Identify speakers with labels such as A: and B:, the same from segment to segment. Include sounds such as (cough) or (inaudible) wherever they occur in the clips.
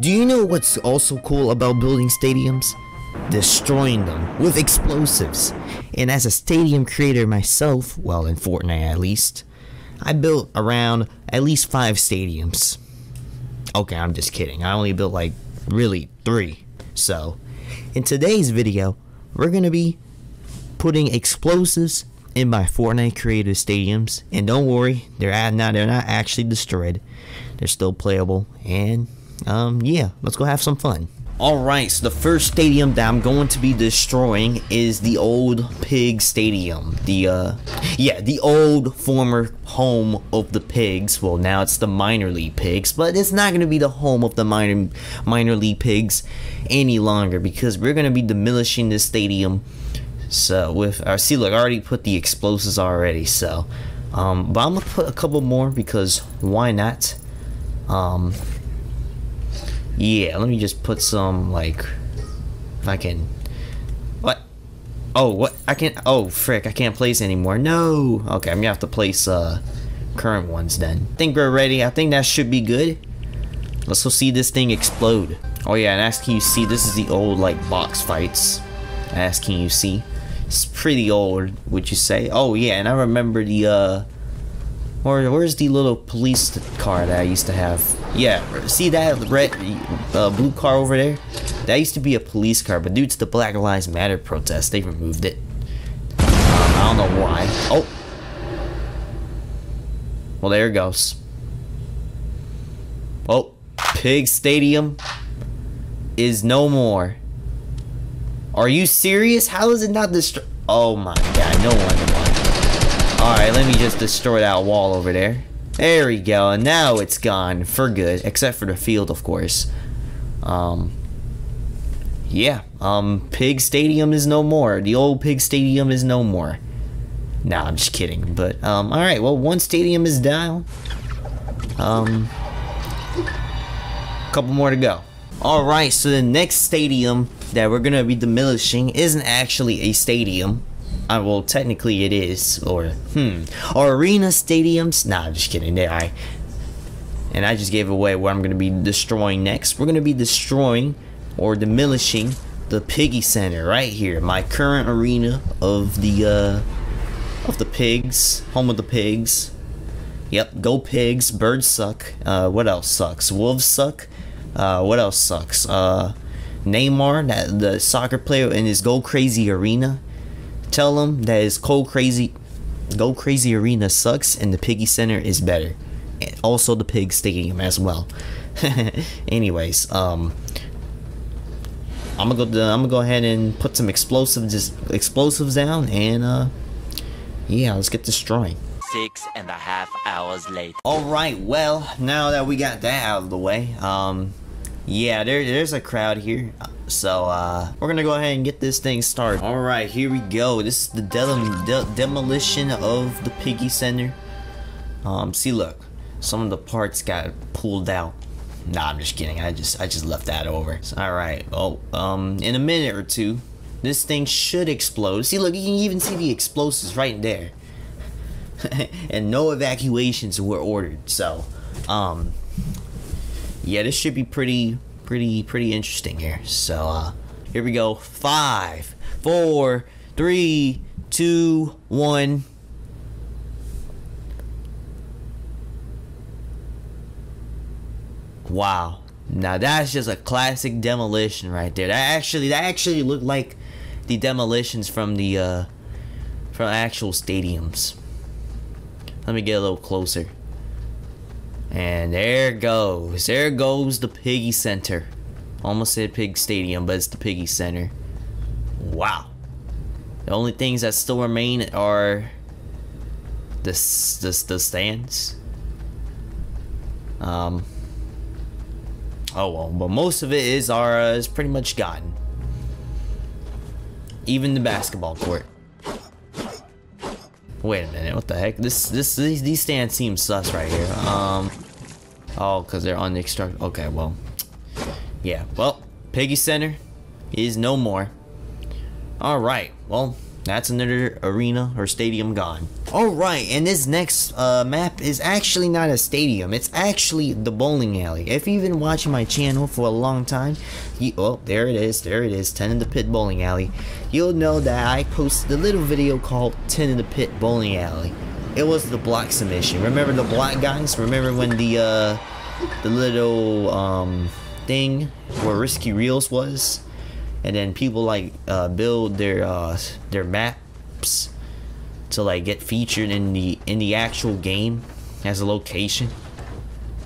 A: Do you know what's also cool about building stadiums? Destroying them with explosives. And as a stadium creator myself, well, in Fortnite at least, I built around at least five stadiums. Okay, I'm just kidding. I only built like really three. So, in today's video, we're gonna be putting explosives in my Fortnite creative stadiums. And don't worry, they're not they're not actually destroyed. They're still playable. And um, yeah, let's go have some fun. Alright, so the first stadium that I'm going to be destroying is the old pig stadium. The, uh, yeah, the old former home of the pigs. Well, now it's the minor league pigs, but it's not going to be the home of the minor, minor league pigs any longer because we're going to be demolishing this stadium. So, with, our see, look, I already put the explosives already, so, um, but I'm going to put a couple more because why not? Um, yeah, let me just put some, like, if I can, what? Oh, what? I can't, oh, frick, I can't place anymore. No! Okay, I'm gonna have to place, uh, current ones then. I think we're ready. I think that should be good. Let's go see this thing explode. Oh yeah, and as can you see, this is the old, like, box fights. As can you see. It's pretty old, would you say? Oh yeah, and I remember the, uh, or where's the little police car that I used to have? Yeah, see that red, uh, blue car over there? That used to be a police car, but due to the Black Lives Matter protest, they removed it. Um, I don't know why. Oh. Well, there it goes. Oh, Pig Stadium is no more. Are you serious? How is it not destroyed? Oh my god, no wonder. Alright, let me just destroy that wall over there. There we go, and now it's gone for good, except for the field, of course. Um, yeah, um, Pig Stadium is no more. The old Pig Stadium is no more. Nah, I'm just kidding, but, um, alright, well, one stadium is down. Um, a couple more to go. Alright, so the next stadium that we're gonna be demolishing isn't actually a stadium. Uh, well, technically it is. Or, hmm. Or arena stadiums? Nah, I'm just kidding. They, I, and I just gave away what I'm going to be destroying next. We're going to be destroying or demolishing the Piggy Center right here. My current arena of the, uh, of the pigs. Home of the pigs. Yep, go pigs. Birds suck. Uh, what else sucks? Wolves suck. Uh, what else sucks? Uh, Neymar, that the soccer player in his Go Crazy Arena Tell them that his Cold Crazy, Go Crazy Arena sucks and the Piggy Center is better. And also the Pig Stadium as well. (laughs) Anyways, um, I'm gonna go. I'm gonna go ahead and put some explosives, explosives down, and uh, yeah, let's get destroying.
B: Six and a half hours later.
A: All right. Well, now that we got that out of the way, um, yeah, there, there's a crowd here. So, uh, we're gonna go ahead and get this thing started. Alright, here we go. This is the de demolition of the Piggy Center. Um, see, look. Some of the parts got pulled out. Nah, I'm just kidding. I just I just left that over. Alright, Oh, um, in a minute or two, this thing should explode. See, look, you can even see the explosives right there. (laughs) and no evacuations were ordered, so, um, yeah, this should be pretty pretty pretty interesting here. So uh, here we go. Five, four, three, two, one. Wow. Now that's just a classic demolition right there. That actually that actually looked like the demolitions from the uh from actual stadiums. Let me get a little closer. And there goes. There goes the Piggy Center. Almost said Pig Stadium, but it's the Piggy Center. Wow. The only things that still remain are the, the, the stands. Um. Oh well, but most of it is our uh, is pretty much gone. Even the basketball court. Wait a minute, what the heck? This this these, these stands seem sus right here. Um Oh, because they're on the extract. Okay, well. Yeah, well, Piggy Center is no more. Alright, well, that's another arena or stadium gone. Alright, and this next uh, map is actually not a stadium. It's actually the bowling alley. If you've been watching my channel for a long time, you, oh, there it is, there it is, 10 in the Pit Bowling Alley. You'll know that I posted a little video called 10 in the Pit Bowling Alley. It was the block submission. Remember the block guys? Remember when the, uh, the little, um, thing where Risky Reels was? and then people like uh, build their uh, their maps to like get featured in the in the actual game as a location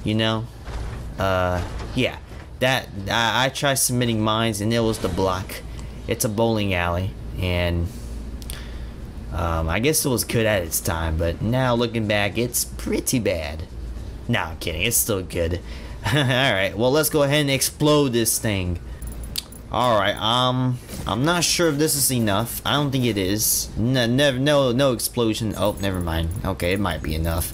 A: you know uh yeah that I, I tried submitting mines and it was the block it's a bowling alley and um, I guess it was good at its time but now looking back it's pretty bad no I'm kidding it's still good (laughs) alright well let's go ahead and explode this thing Alright, um, I'm not sure if this is enough. I don't think it is. No, never, no, no explosion. Oh, never mind. Okay, it might be enough.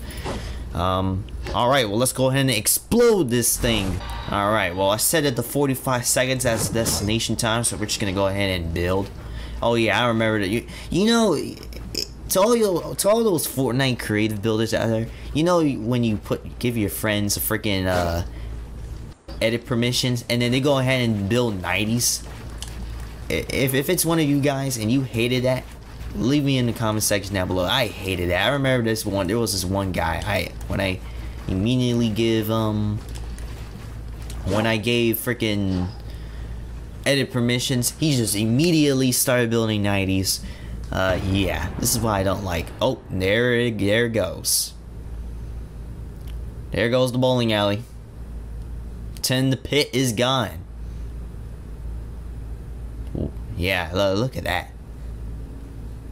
A: Um, alright, well, let's go ahead and explode this thing. Alright, well, I set it to 45 seconds as destination time, so we're just gonna go ahead and build. Oh, yeah, I remember that. You, you know, to all your, to all those Fortnite creative builders out there, you know, when you put, give your friends a freaking, uh, edit permissions and then they go ahead and build 90s if, if it's one of you guys and you hated that leave me in the comment section down below. I hated that. I remember this one there was this one guy I when I immediately give um when I gave freaking edit permissions he just immediately started building 90s uh yeah this is why I don't like oh there it there goes there goes the bowling alley 10 the pit is gone. Ooh, yeah, look at that.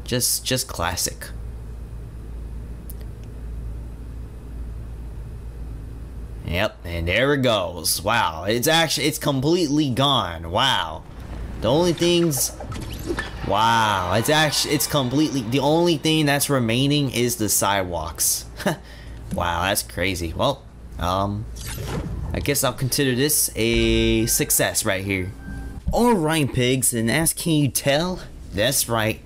A: Just just classic. Yep, and there it goes. Wow, it's actually it's completely gone. Wow. The only things Wow, it's actually it's completely the only thing that's remaining is the sidewalks. (laughs) wow, that's crazy. Well, um I guess I'll consider this a success right here. Alright pigs, and as can you tell, that's right,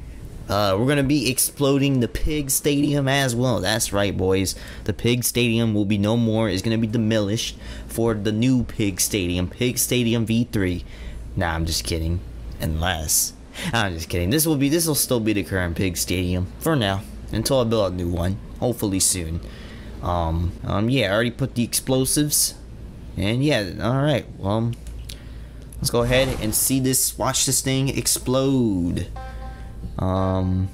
A: uh, we're gonna be exploding the pig stadium as well. That's right, boys. The pig stadium will be no more. It's gonna be demolished for the new pig stadium, Pig Stadium V3. Nah, I'm just kidding. Unless I'm just kidding. This will be. This will still be the current pig stadium for now until I build a new one. Hopefully soon. Um. Um. Yeah. I already put the explosives and yeah, alright, well, let's go ahead and see this, watch this thing explode. Um,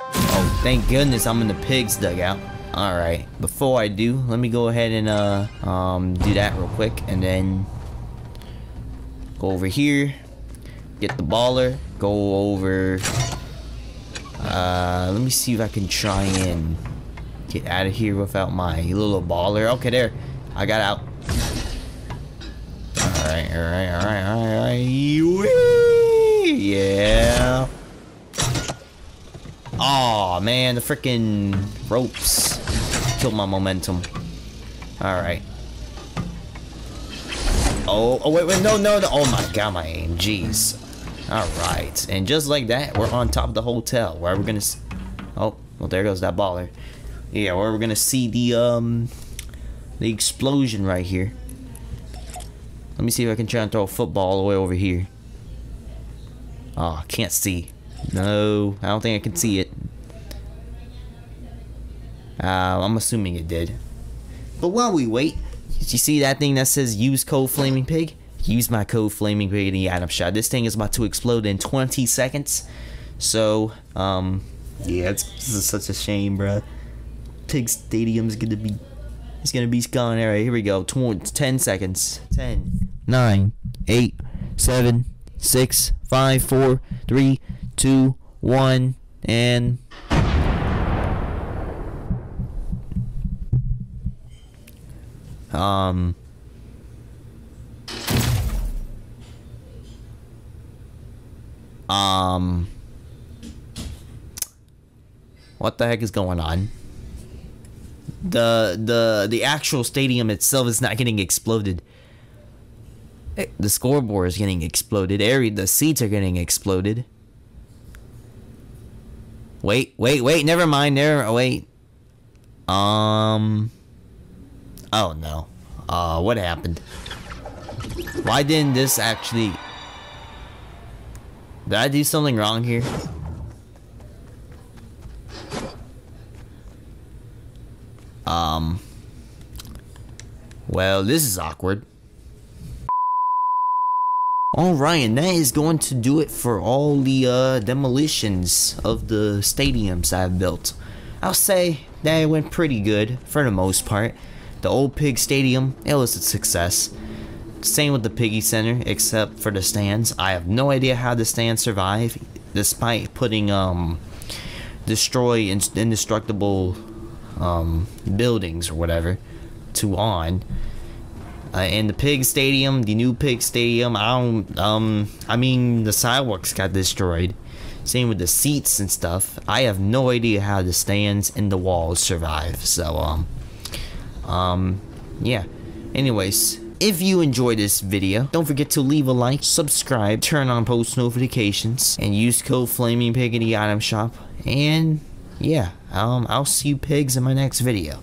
A: oh, thank goodness I'm in the pig's dugout. Alright, before I do, let me go ahead and uh, um, do that real quick, and then go over here, get the baller, go over, uh, let me see if I can try and get out of here without my little baller. Okay, there. I got out. Alright, alright, alright, alright. Yeah. oh, man, the freaking ropes killed my momentum. Alright. Oh, oh, wait, wait, no, no, no. Oh my god, my aim. Jeez. Alright. And just like that, we're on top of the hotel where we're gonna. Oh, well, there goes that baller. Yeah, where we're gonna see the, um, the explosion right here. Let me see if I can try and throw a football all the way over here. Oh, can't see. No, I don't think I can see it. Uh, I'm assuming it did. But while we wait, did you see that thing that says use code Flaming Pig? Use my code Flaming the item shop. This thing is about to explode in 20 seconds. So, um, yeah, it's, it's such a shame, bruh. Pig Stadium's gonna be it's gonna be gone. Alright, here we go. 10 seconds. 10, 9, 8, 7, 6, 5, 4, 3, 2, 1, and. Um. Um. What the heck is going on? the the the actual stadium itself is not getting exploded. The scoreboard is getting exploded. Area the seats are getting exploded. Wait, wait, wait, never mind, never, oh, wait. Um. Oh no. Uh, what happened? Why didn't this actually... Did I do something wrong here? Um... Well, this is awkward. Alright, and that is going to do it for all the uh, demolitions of the stadiums I've built. I'll say that it went pretty good for the most part. The old pig stadium, it was a success. Same with the piggy center, except for the stands. I have no idea how the stands survive, despite putting um destroy in indestructible um, buildings or whatever to on. Uh, and the pig stadium, the new pig stadium, I don't, um, I mean, the sidewalks got destroyed. Same with the seats and stuff. I have no idea how the stands and the walls survive. So, um, um, yeah. Anyways, if you enjoyed this video, don't forget to leave a like, subscribe, turn on post notifications, and use code Flaming in the item shop. And yeah, um, I'll see you pigs in my next video.